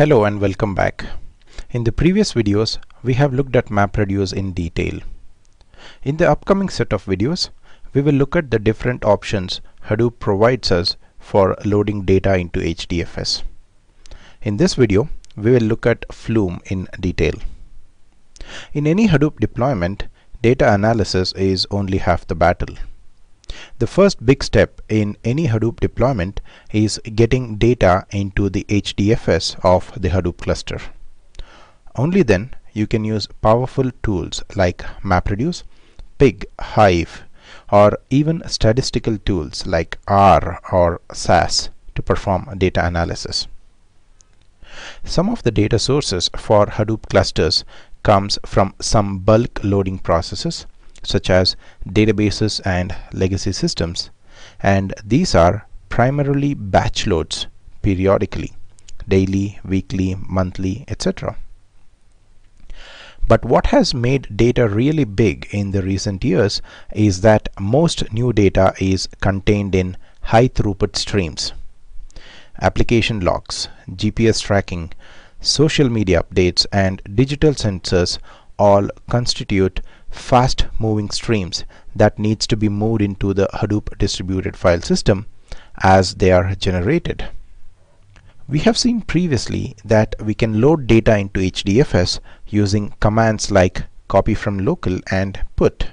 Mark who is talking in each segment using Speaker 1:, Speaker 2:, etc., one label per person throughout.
Speaker 1: Hello and welcome back. In the previous videos, we have looked at MapReduce in detail. In the upcoming set of videos, we will look at the different options Hadoop provides us for loading data into HDFS. In this video, we will look at Flume in detail. In any Hadoop deployment, data analysis is only half the battle. The first big step in any Hadoop deployment is getting data into the HDFS of the Hadoop cluster. Only then you can use powerful tools like MapReduce, Pig, Hive, or even statistical tools like R or SAS to perform data analysis. Some of the data sources for Hadoop clusters comes from some bulk loading processes such as databases and legacy systems. And these are primarily batch loads periodically daily weekly monthly etc but what has made data really big in the recent years is that most new data is contained in high throughput streams. Application logs GPS tracking social media updates and digital sensors all constitute fast moving streams that needs to be moved into the Hadoop distributed file system as they are generated. We have seen previously that we can load data into HDFS using commands like copy from local and put.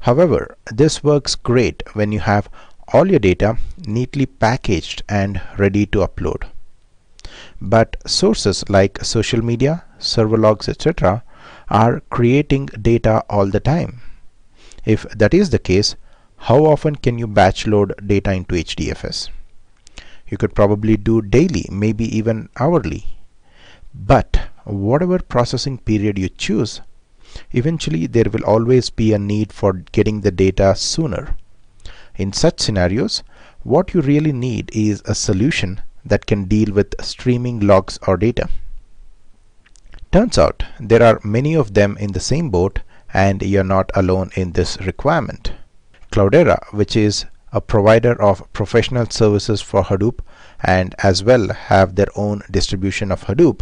Speaker 1: However, this works great when you have all your data neatly packaged and ready to upload. But sources like social media, server logs, etc are creating data all the time. If that is the case, how often can you batch load data into HDFS? You could probably do daily, maybe even hourly. But whatever processing period you choose, eventually there will always be a need for getting the data sooner. In such scenarios, what you really need is a solution that can deal with streaming logs or data. Turns out there are many of them in the same boat and you're not alone in this requirement. Cloudera, which is a provider of professional services for Hadoop and as well have their own distribution of Hadoop,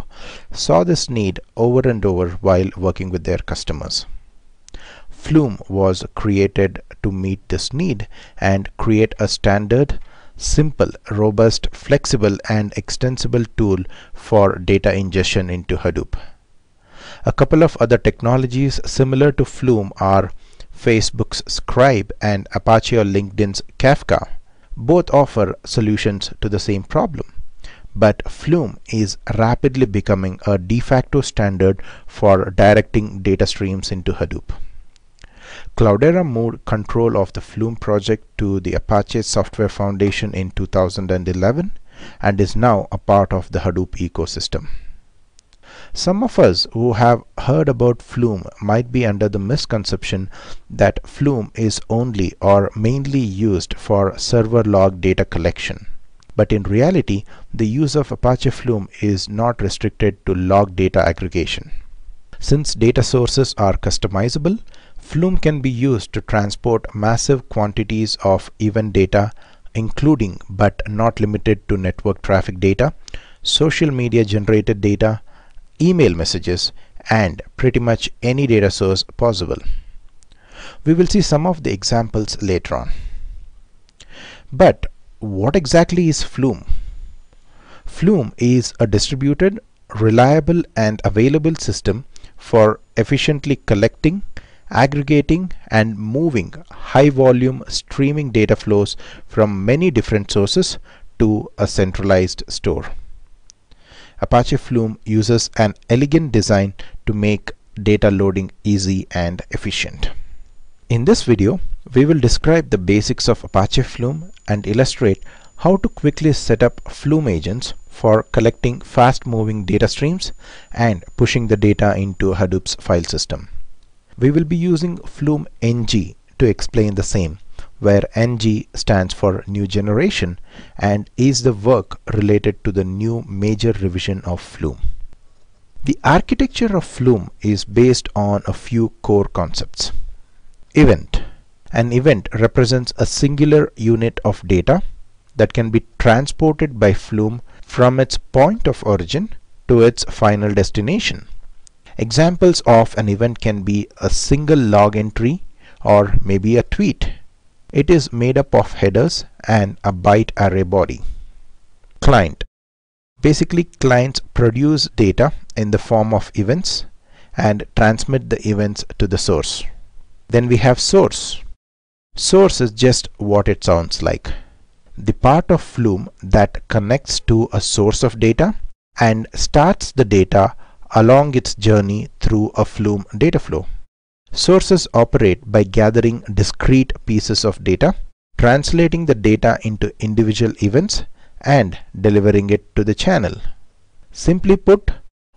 Speaker 1: saw this need over and over while working with their customers. Flume was created to meet this need and create a standard, simple, robust, flexible and extensible tool for data ingestion into Hadoop. A couple of other technologies similar to Flume are Facebook's Scribe and Apache or LinkedIn's Kafka. Both offer solutions to the same problem. But Flume is rapidly becoming a de facto standard for directing data streams into Hadoop. Cloudera moved control of the Flume project to the Apache Software Foundation in 2011 and is now a part of the Hadoop ecosystem. Some of us who have heard about Flume might be under the misconception that Flume is only or mainly used for server log data collection. But in reality, the use of Apache Flume is not restricted to log data aggregation. Since data sources are customizable, Flume can be used to transport massive quantities of event data including but not limited to network traffic data, social media generated data, email messages and pretty much any data source possible. We will see some of the examples later on. But what exactly is Flume? Flume is a distributed, reliable and available system for efficiently collecting, aggregating and moving high volume streaming data flows from many different sources to a centralized store. Apache Flume uses an elegant design to make data loading easy and efficient. In this video, we will describe the basics of Apache Flume and illustrate how to quickly set up Flume agents for collecting fast-moving data streams and pushing the data into Hadoop's file system. We will be using Flume NG to explain the same where NG stands for new generation and is the work related to the new major revision of Flume. The architecture of Flume is based on a few core concepts. Event. An event represents a singular unit of data that can be transported by Flume from its point of origin to its final destination. Examples of an event can be a single log entry or maybe a tweet. It is made up of headers and a byte array body. Client. Basically clients produce data in the form of events and transmit the events to the source. Then we have source. Source is just what it sounds like. The part of Flume that connects to a source of data and starts the data along its journey through a Flume data flow. Sources operate by gathering discrete pieces of data, translating the data into individual events, and delivering it to the channel. Simply put,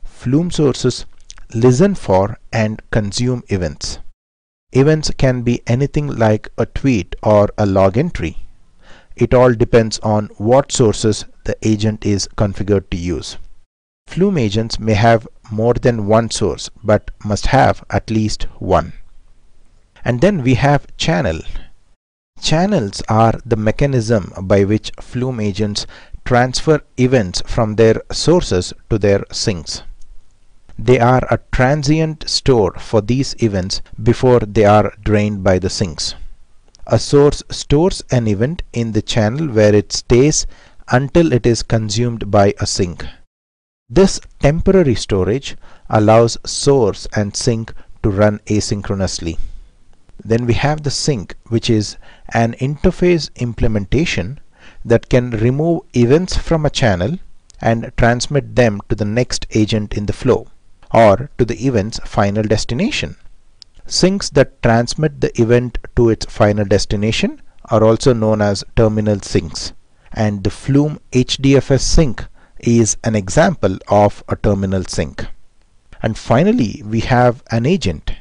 Speaker 1: Flume sources listen for and consume events. Events can be anything like a tweet or a log entry. It all depends on what sources the agent is configured to use. Flume agents may have more than one source but must have at least one. And then we have channel. Channels are the mechanism by which Flume agents transfer events from their sources to their sinks. They are a transient store for these events before they are drained by the sinks. A source stores an event in the channel where it stays until it is consumed by a sink. This temporary storage allows source and sink to run asynchronously. Then we have the sink, which is an interface implementation that can remove events from a channel and transmit them to the next agent in the flow or to the event's final destination. Sinks that transmit the event to its final destination are also known as terminal sinks and the Flume HDFS sink is an example of a terminal sink. And finally we have an agent.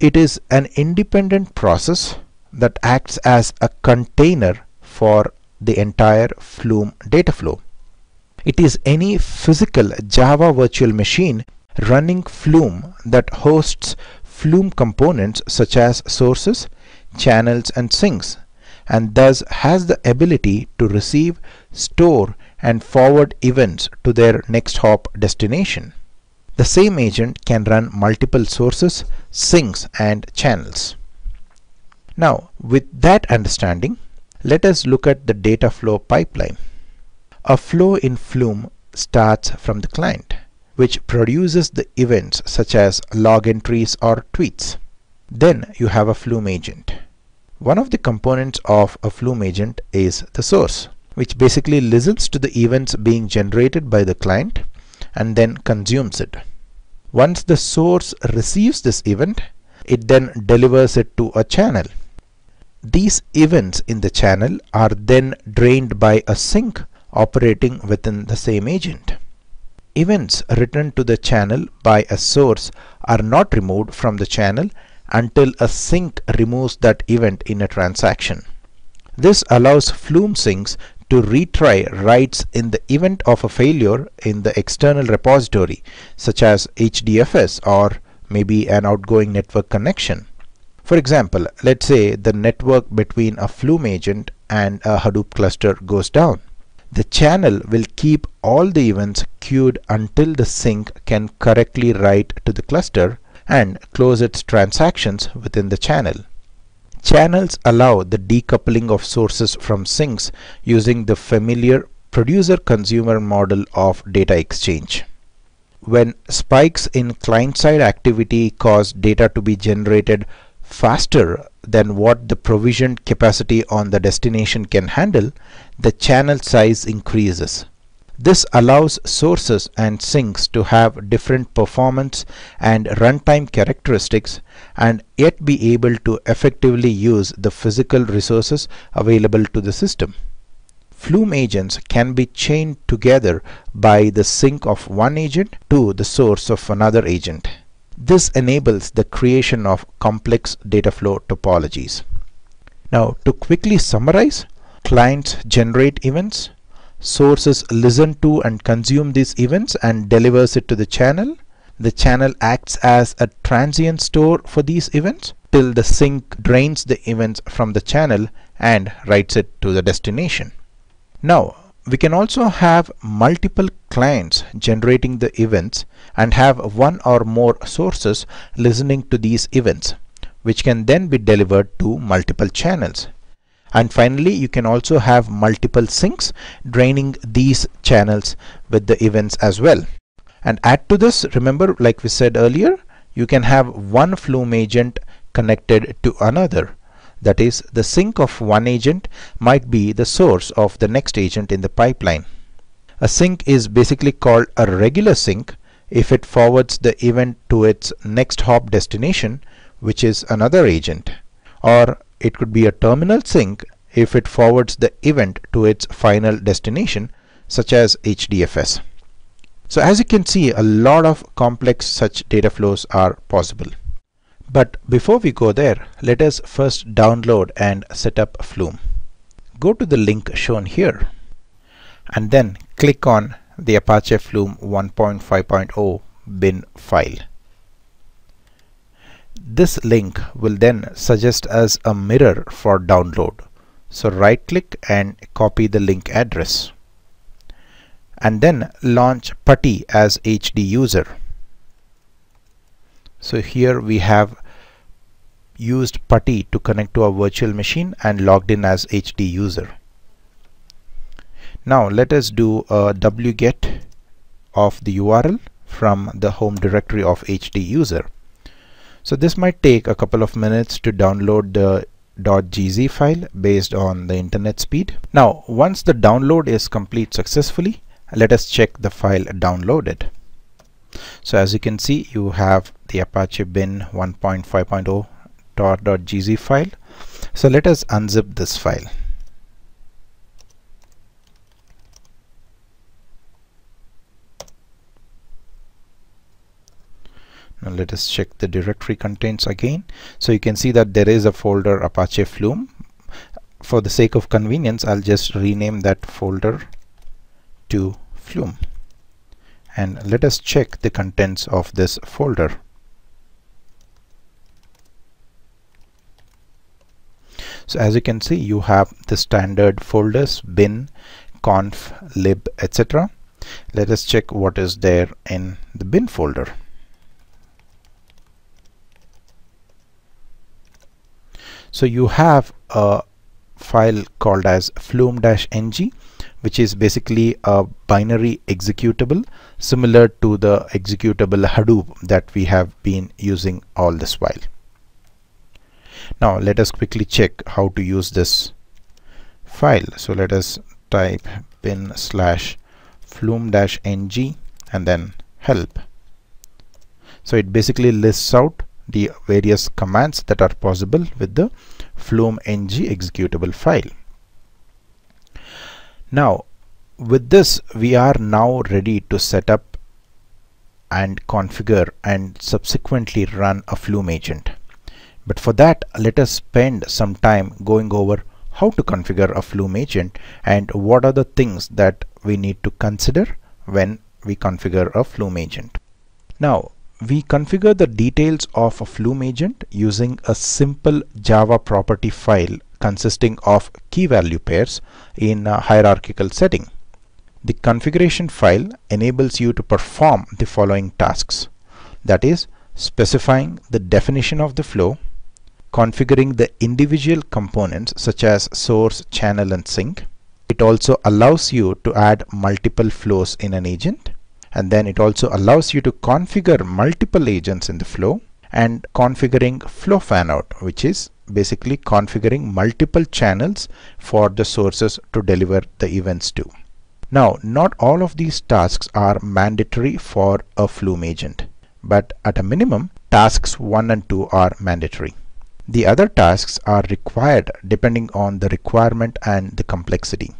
Speaker 1: It is an independent process that acts as a container for the entire Flume data flow. It is any physical Java virtual machine running Flume that hosts Flume components such as sources, channels and sinks and thus has the ability to receive, store and forward events to their next hop destination. The same agent can run multiple sources, sinks and channels. Now with that understanding, let us look at the data flow pipeline. A flow in Flume starts from the client which produces the events such as log entries or tweets. Then you have a Flume agent. One of the components of a Flume agent is the source, which basically listens to the events being generated by the client and then consumes it. Once the source receives this event, it then delivers it to a channel. These events in the channel are then drained by a sink operating within the same agent events written to the channel by a source are not removed from the channel until a sink removes that event in a transaction. This allows Flume sinks to retry writes in the event of a failure in the external repository such as HDFS or maybe an outgoing network connection. For example, let's say the network between a Flume agent and a Hadoop cluster goes down. The channel will keep all the events queued until the sink can correctly write to the cluster and close its transactions within the channel. Channels allow the decoupling of sources from sinks using the familiar producer-consumer model of data exchange. When spikes in client-side activity cause data to be generated faster than what the provisioned capacity on the destination can handle, the channel size increases. This allows sources and sinks to have different performance and runtime characteristics and yet be able to effectively use the physical resources available to the system. Flume agents can be chained together by the sink of one agent to the source of another agent. This enables the creation of complex data flow topologies. Now to quickly summarize, clients generate events, sources listen to and consume these events and delivers it to the channel. The channel acts as a transient store for these events till the sink drains the events from the channel and writes it to the destination. Now we can also have multiple clients generating the events and have one or more sources listening to these events which can then be delivered to multiple channels and finally you can also have multiple sinks draining these channels with the events as well and add to this remember like we said earlier you can have one Flume agent connected to another that is, the sink of one agent might be the source of the next agent in the pipeline. A sink is basically called a regular sink if it forwards the event to its next hop destination, which is another agent. Or it could be a terminal sink if it forwards the event to its final destination, such as HDFS. So as you can see, a lot of complex such data flows are possible. But before we go there, let us first download and set up Flume. Go to the link shown here and then click on the Apache Flume 1.5.0 bin file. This link will then suggest us a mirror for download. So right click and copy the link address and then launch PuTTY as HD user. So here we have used PuTTY to connect to a virtual machine and logged in as HD user. Now let us do a wget of the URL from the home directory of HD user. So this might take a couple of minutes to download the .gz file based on the internet speed. Now once the download is complete successfully, let us check the file downloaded. So as you can see, you have the Apache bin 1.5.0 .gz file. So let us unzip this file. Now let us check the directory contents again. So you can see that there is a folder Apache Flume. For the sake of convenience, I'll just rename that folder to Flume. And let us check the contents of this folder. So as you can see, you have the standard folders bin, conf, lib, etc. Let us check what is there in the bin folder. So you have a file called as flume-ng which is basically a binary executable similar to the executable Hadoop that we have been using all this while. Now let us quickly check how to use this file. So let us type bin slash flume-ng and then help. So it basically lists out the various commands that are possible with the flume ng executable file. Now with this we are now ready to set up and configure and subsequently run a flume agent. But for that, let us spend some time going over how to configure a Flume agent and what are the things that we need to consider when we configure a Flume agent. Now, we configure the details of a Flume agent using a simple Java property file consisting of key value pairs in a hierarchical setting. The configuration file enables you to perform the following tasks. That is, specifying the definition of the flow, configuring the individual components such as source, channel and sink. It also allows you to add multiple flows in an agent and then it also allows you to configure multiple agents in the flow and configuring flow fanout which is basically configuring multiple channels for the sources to deliver the events to. Now not all of these tasks are mandatory for a Flume agent but at a minimum tasks 1 and 2 are mandatory. The other tasks are required depending on the requirement and the complexity.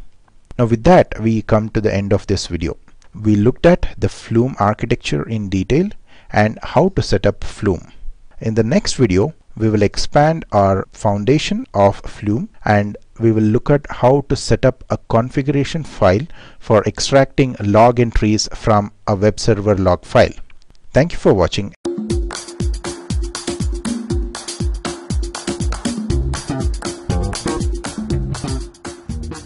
Speaker 1: Now with that we come to the end of this video. We looked at the Flume architecture in detail and how to set up Flume. In the next video we will expand our foundation of Flume and we will look at how to set up a configuration file for extracting log entries from a web server log file. Thank you for watching.